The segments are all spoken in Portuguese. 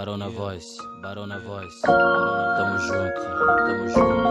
Barão na voz, Barão na voz. Tamo junto, tamo junto, tamo junto.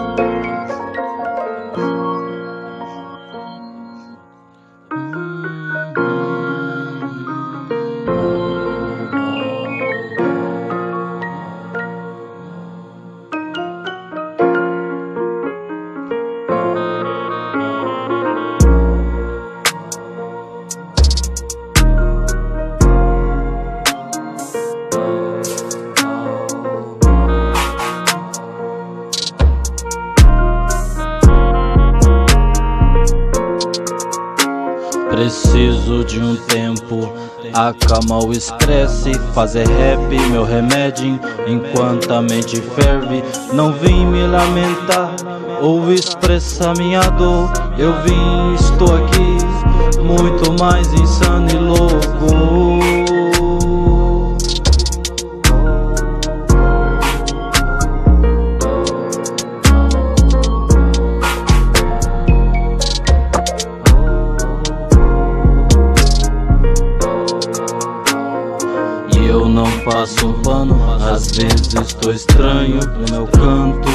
Preciso de um tempo, acalmar o estresse, fazer rap, meu remédio, enquanto a mente ferve. Não vim me lamentar ou expressar minha dor. Eu vim, estou aqui, muito mais insano e louco. Passo um pano, às vezes estou estranho no meu canto.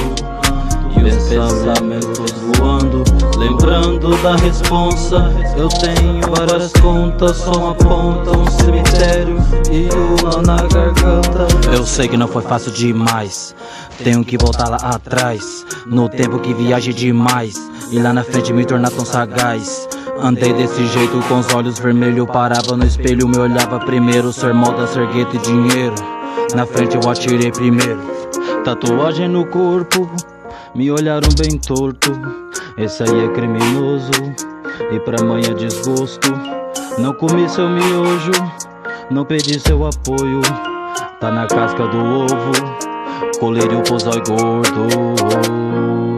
E os pensamentos voando, lembrando da responsa. Eu tenho várias contas, só uma ponta, um cemitério e uma na garganta. Eu sei que não foi fácil demais, tenho que voltar lá atrás. No tempo que viajei demais, e lá na frente me tornar tão sagaz. Andei desse jeito com os olhos vermelhos, parava no espelho, me olhava primeiro, ser moda, sergueta e dinheiro. Na frente eu atirei primeiro. Tatuagem no corpo, me olharam bem torto. Esse aí é criminoso, e pra mãe é desgosto. Não comi seu miojo, não pedi seu apoio. Tá na casca do ovo, colírio pro zóio gordo.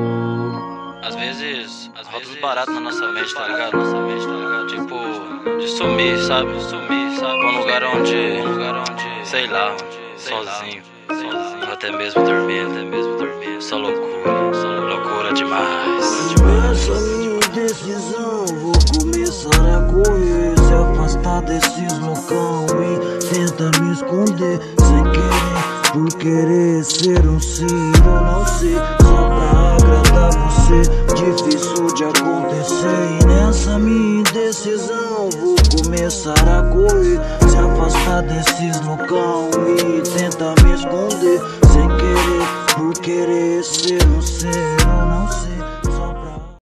Às vezes, as rodas baratas na nossa mente, tá ligado? Nossa mente, tá ligado? Tipo, de sumir, sabe? Sumir, sabe? Um lugar onde, um lugar onde, sei lá, sozinho, sozinho. Ou até mesmo dormir, até mesmo dormir. Só loucura, só loucura demais. Essa minha decisão, vou começar a correr, se afastar desses loucão e tenta me esconder sem querer, por querer ser um ser, eu não sei, só pra você, difícil de acontecer. E nessa minha indecisão, vou começar a correr, se afastar desses loucão e tenta me esconder sem querer, por querer ser um ser.